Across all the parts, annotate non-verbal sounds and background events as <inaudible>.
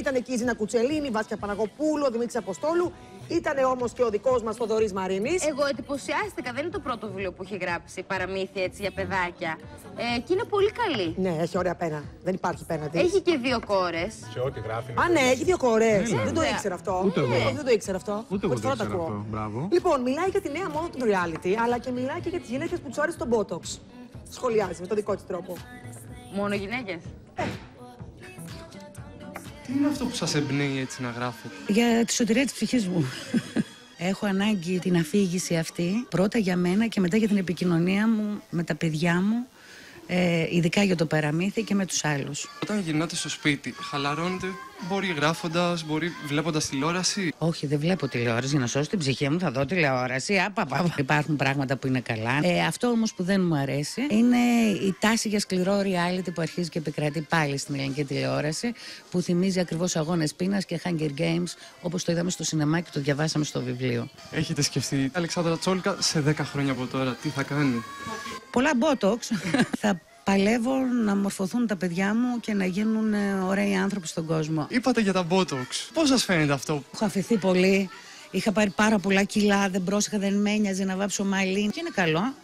Ήταν εκεί η Ζήνα Κουτσελίνη, η Βάσια Παναγοπούλου, ο Δημήτρης Αποστόλου. Ήταν όμως και ο δικός μας Θοδωρή Μαρίνη. Εγώ εντυπωσιάστηκα, δεν είναι το πρώτο βιβλίο που έχει γράψει παραμύθια έτσι για παιδάκια. Ε, και είναι πολύ καλή. Ναι, έχει ωραία πένα. Δεν υπάρχει πένα της. Έχει και δύο κόρες. Σε ό,τι γράφει. Α, ναι, έχει δύο κορέ. Ναι, δεν το ναι. ήξερα αυτό. Ούτε εγώ. Όχι, δεν το ήξερα αυτό. Ούτε εγώ Πρώτη το φορά ήξερα ακούω. αυτό. Μπράβο. Λοιπόν, μιλάει για τη νέα μόδα του reality, αλλά και μιλάει και για τις γυναίκες που τους άρεσε τον Botox. Σχολιάζει με τον δικό της τρόπο. Μόνο γυναίκες; Τι είναι αυτό που σας εμπνέει έτσι να γράφετε; Για τη σωτηρία της ψυχής μου. <laughs> Έχω ανάγκη την αφήγηση αυτή, πρώτα για μένα και μετά για την επικοινωνία μου με τα παιδιά μου, ε, ειδικά για το παραμύθι και με τους άλλους. Όταν γυρνάτε στο σπίτι, χαλαρώνετε, μπορεί γράφοντας, μπορεί βλέποντας τηλεόραση. Όχι, δεν βλέπω τηλεόραση. Για να σώσω την ψυχή μου θα δω τηλεόραση. Απα, πα, πα. Υπάρχουν πράγματα που είναι καλά. Ε, αυτό όμως που δεν μου αρέσει είναι η τάση για σκληρό reality που αρχίζει και επικρατεί πάλι στην ελληνική τηλεόραση, που θυμίζει ακριβώς αγώνες πείνας και Hunger Games, όπως το είδαμε στο σινεμά και το διαβάσαμε στο βιβλίο. Έχετε σκεφτεί, Αλεξάνδρα Τσόλικα, σε 10 χρόνια από τώρα, τι θα κάνει; Πολλά botox. <laughs> θα παλεύω να μορφωθούν τα παιδιά μου και να γίνουν ε, ωραίοι άνθρωποι στον κόσμο. Είπατε για τα Botox. Πώς σας φαίνεται αυτό; Έχω αφαιθεί πολύ. Είχα πάρει πάρα πολλά κιλά, δεν πρόσεχα, δεν με ένοιαζε να βάψω μαλλί. Και είναι καλό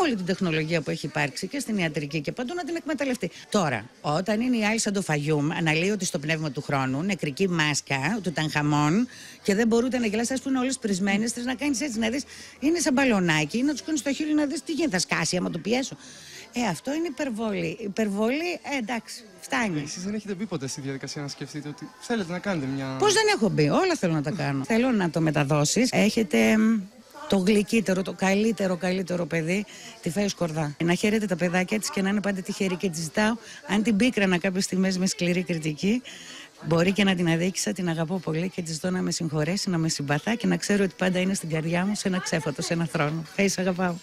όλη την τεχνολογία που έχει υπάρξει και στην ιατρική και παντού να την εκμεταλλευτεί. Τώρα, όταν είναι η άλλη σαν το Φαγιούμ, αναλύωτη στο πνεύμα του χρόνου, νεκρική μάσκα του Τανχαμών και δεν μπορείτε να γελάσει, που είναι όλες πρισμένε, θες να κάνεις έτσι να δεις, είναι σαν μπαλονάκι, να τους κάνει στο χέρι να δεις τι γίνεται, θα σκάσει άμα το πιέσω. Ε, αυτό είναι υπερβολή. Υπερβολή, ε, εντάξει, φτάνει. Εσείς δεν έχετε μπει ποτέ στη διαδικασία να σκεφτείτε ότι θέλετε να κάνετε μια... Πώς δεν έχω μπει, όλα θέλω να τα κάνω. θέλω να το μεταδώσεις. Έχετε μ, το γλυκύτερο, το καλύτερο, καλύτερο παιδί, τη φέρει σκορδά. Να χαίρετε τα παιδάκια της και να είναι πάντα τυχερή και τη ζητάω. Αν την πίκρανα κάποιες στιγμές με σκληρή κριτική, μπορεί και να την αδίκησα, την αγαπώ πολύ και της ζητώ να με συγχωρέσει, να με συμπαθά και να ξέρω ότι πάντα είναι στην καρδιά μου σε ένα ξέφωτο, σε ένα θρόνο. Φέης, αγαπάω.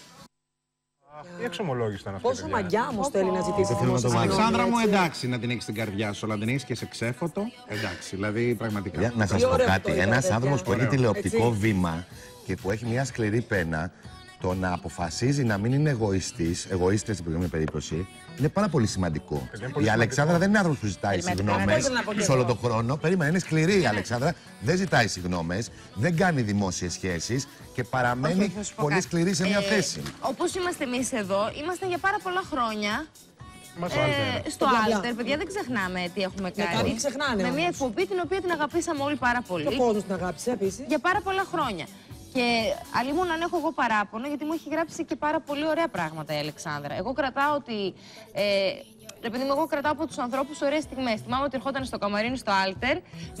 Τι εξομολόγηση ήταν αυτή. Πόσο παιδιά; μαγιά όμως θέλει να ζητήσει Θέλω να το συγγνώμη, Αλεξάνδρα μου, έτσι. εντάξει να την έχεις στην καρδιά σου, αλλά την έχεις και σε ξέφωτο. Εντάξει, δηλαδή πραγματικά. Για να σας Τι πω ωραίο κάτι. αυτό ήταν, Ένα παιδιά. άνθρωπο που έχει Ωραίο. τηλεοπτικό Έτσι. βήμα και που έχει μια σκληρή πένα, το να αποφασίζει να μην είναι εγωιστής, εγωίστρια στην προηγούμενη περίπτωση, είναι πάρα πολύ σημαντικό. είναι πολύ η Αλεξάνδρα δεν είναι άνθρωπος που ζητάει Περιμένετε, συγγνώμες αυτό ήθελα να πω και σε όλο εγώ. τον χρόνο. Περίμενε, είναι σκληρή η Αλεξάνδρα. Δεν ζητάει συγγνώμες, δεν κάνει δημόσιες σχέσεις και παραμένει Όχι, θα σου πω πολύ κάτι. σκληρή σε μια Ε, θέση. Όπως είμαστε εμείς εδώ, ήμασταν για πάρα πολλά χρόνια. Μας Ε, βάλτε. στο Παιδιά, Alter, παιδιά, δεν ξεχνάμε τι έχουμε κάνει. κάποιοι ξεχνάνε Με μια όμως. εκπομπή την οποία την αγαπήσαμε όλοι πάρα Και πολύ. ο κόσμος την αγάπησε επίσης. Για πάρα πολλά χρόνια. Και αλλήμον αν έχω εγώ παράπονο, γιατί μου έχει γράψει και πάρα πολύ ωραία πράγματα η Αλεξάνδρα. Εγώ κρατάω ότι. Ε, Ρε παιδί μου, εγώ κρατάω από τους ανθρώπους ωραίες στιγμές. Θυμάμαι ότι ερχόταν στο καμαρίνι στο Alter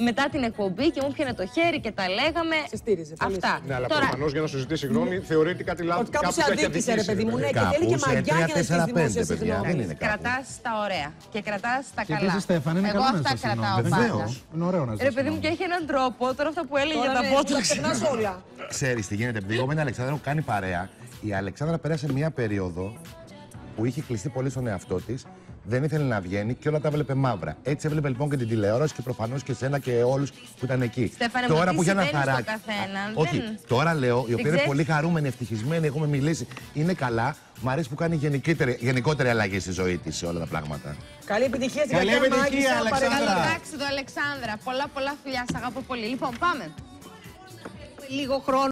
μετά την εκπομπή και μου πιανε το χέρι και τα λέγαμε. Σε στήριζε, πολύ Αυτά. Ναι, αλλά Τώρα, προφανώς για να σου ζητήσει συγγνώμη θεωρείται κάτι λάθος. Ότι κάπου σε αδίκησε, ρε παιδί μου, ναι, και Κάπου θέλει και σε μαγιά για να 3, 4, ζητήσει 5, δημόσια παιδιά, συγγνώμη. δεν είναι κάπου. κρατά τα ωραία και κρατάς τα Και καλά. εσύ, Στέφανε, είναι Εγώ καλό να αυτά ζητάς κρατάω συγγνώμη. πάντα. Βεβαίως. Είναι ωραίο να Ρε ζητάς παιδί μου, και συγγνώμη. έχει έναν τρόπο τώρα αυτό που έλεγε για Τώρα τα ναι, που τα Botox. ξεχνάς όλα. Ξέρεις τι γίνεται, επειδή εγώ με την Αλεξάνδρα έχω κάνει παρέα. Η Αλεξάνδρα πέρασε μια περίοδο που είχε κλειστεί πολύ στον εαυτό της, δεν ήθελε να βγαίνει και όλα τα έβλεπε μαύρα. Έτσι έβλεπε λοιπόν και την τηλεόραση και προφανώς και σένα και όλους που ήταν εκεί. Στέφανε, μα τι είχε ένα συμβαίνει στο χαράκι. καθέναν, Όχι, δεν- τώρα λέω, η οποία είναι ξέρεις. πολύ χαρούμενη, ευτυχισμένη, έχουμε μιλήσει. Είναι καλά. Μ' αρέσει που κάνει γενικότερη, γενικότερη αλλαγή στη ζωή της σε όλα τα πράγματα. Καλή επιτυχία στην Καλή κακιά επιτυχία, μάγισσα, Αλεξάνδρα. παρακαλώ. Καλό τάξη του Αλεξάνδρα. Πολλά πολλά φιλιά, σ' αγαπώ πολύ. Λοιπόν, πάμε. Λίγο χρόνο.